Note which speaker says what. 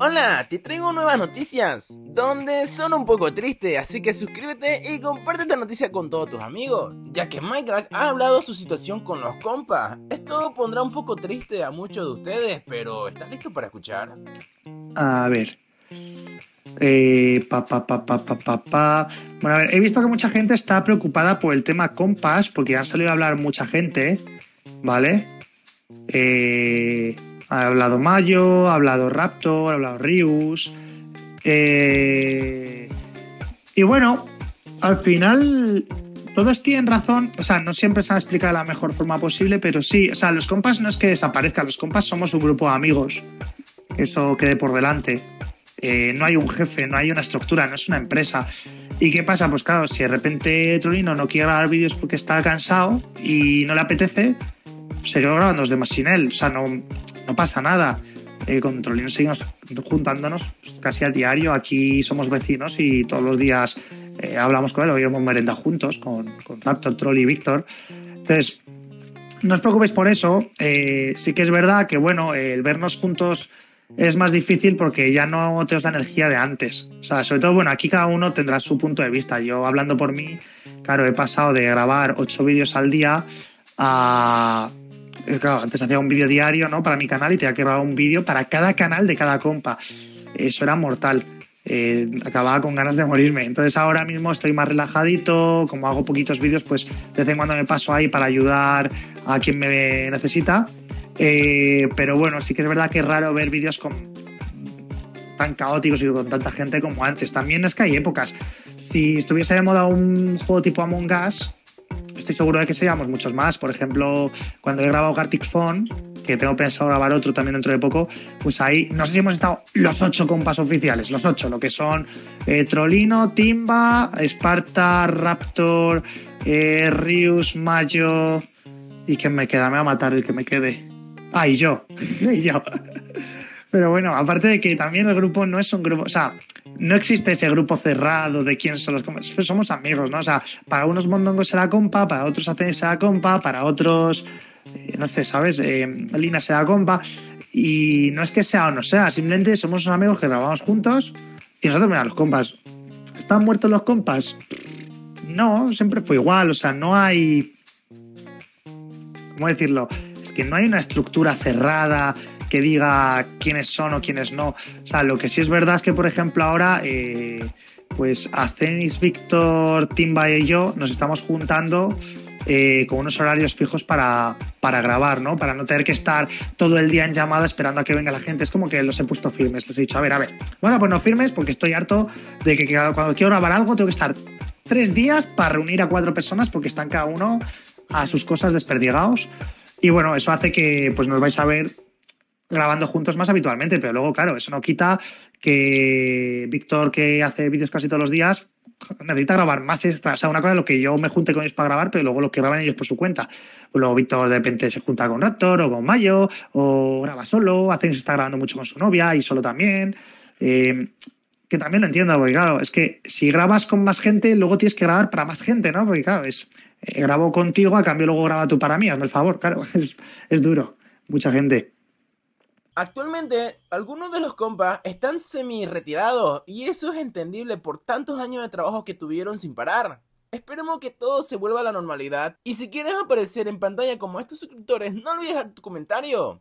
Speaker 1: Hola, te traigo nuevas noticias, donde son un poco tristes, así que suscríbete y comparte esta noticia con todos tus amigos, ya que Minecraft ha hablado su situación con los compas. Esto pondrá un poco triste a muchos de ustedes, pero ¿estás listo para escuchar?
Speaker 2: A ver. Eh, pa, pa, pa, pa, pa, pa, pa. Bueno, a ver, he visto que mucha gente está preocupada por el tema compas, porque han salido a hablar mucha gente, ¿vale? Eh, ha hablado Mayo, ha hablado Raptor, ha hablado Rius. Eh, y bueno, al final todos tienen razón, o sea, no siempre se han explicado de la mejor forma posible, pero sí, o sea, los compas no es que desaparezcan, los compas somos un grupo de amigos, eso quede por delante. Eh, no hay un jefe, no hay una estructura, no es una empresa. ¿Y qué pasa? Pues claro, si de repente Trolino no quiere grabar vídeos porque está cansado y no le apetece, se quedó grabando los demás sin él. O sea, no, no pasa nada. Eh, con Trolino seguimos juntándonos casi a diario. Aquí somos vecinos y todos los días eh, hablamos con él, hoy hemos merenda juntos con, con Raptor, Troll y Víctor. Entonces, no os preocupéis por eso. Eh, sí que es verdad que, bueno, el vernos juntos es más difícil porque ya no te os da energía de antes. O sea, sobre todo, bueno, aquí cada uno tendrá su punto de vista. Yo, hablando por mí, claro, he pasado de grabar ocho vídeos al día a. eh, Claro, antes hacía un vídeo diario, ¿no? Para mi canal y tenía que grabar un vídeo para cada canal de cada compa. Eso era mortal. Eh, acababa con ganas de morirme. Entonces ahora mismo estoy más relajadito, como hago poquitos vídeos, pues de vez en cuando me paso ahí para ayudar a quien me necesita. Eh, pero bueno, sí que es verdad que es raro ver vídeos con tan caóticos y con tanta gente como antes. También es que hay épocas. Si estuviese de moda un juego tipo Among Us, estoy seguro de que seríamos muchos más. Por ejemplo, cuando he grabado Gartic Phone, que tengo pensado grabar otro también dentro de poco, pues ahí no sé si hemos estado los ocho compas oficiales, los ocho, lo que son eh, Trolino, Timba, Sparta, Raptor, eh, Rius, Mayo. ¿Y quién me queda? Me va a matar el que me quede. Ah, y yo. y yo. Pero bueno, aparte de que también el grupo no es un grupo, o sea, no existe ese grupo cerrado de quién son los compas, somos amigos, ¿no? O sea, para unos mondongos será compa, para otros hacen será compa, para otros, eh, no sé, ¿sabes? Eh, Lina será compa. Y no es que sea o no sea, simplemente somos unos amigos que grabamos juntos y nosotros, mira, los compas. ¿Están muertos los compas? No, siempre fue igual, o sea, no hay. ¿Cómo decirlo? Es que no hay una estructura cerrada que diga quiénes son o quiénes no. O sea, lo que sí es verdad es que, por ejemplo, ahora, eh, pues Acenis, Víctor, Timba y yo nos estamos juntando eh, con unos horarios fijos para, para grabar, ¿no? Para no tener que estar todo el día en llamada esperando a que venga la gente. Es como que los he puesto firmes. Les he dicho, a ver, a ver. Bueno, pues no firmes porque estoy harto de que cuando quiero grabar algo tengo que estar tres días para reunir a cuatro personas porque están cada uno a sus cosas desperdigados. Y bueno, eso hace que pues nos vais a ver grabando juntos más habitualmente, pero luego, claro, eso no quita que Víctor, que hace vídeos casi todos los días, necesita grabar más extra. O sea, una cosa es lo que yo me junte con ellos para grabar, pero luego lo que graban ellos por su cuenta. Luego Víctor de repente se junta con Raptor o con Mayo, o graba solo, hace está grabando mucho con su novia y solo también. Eh, que también lo entiendo, porque claro, es que si grabas con más gente, luego tienes que grabar para más gente, ¿no? Porque claro, es eh, grabo contigo, a cambio luego graba tú para mí, hazme el favor, claro, es duro, mucha gente.
Speaker 1: Actualmente, algunos de los compas están semi retirados y eso es entendible por tantos años de trabajo que tuvieron sin parar. Esperemos que todo se vuelva a la normalidad y si quieres aparecer en pantalla como estos suscriptores, no olvides dejar tu comentario.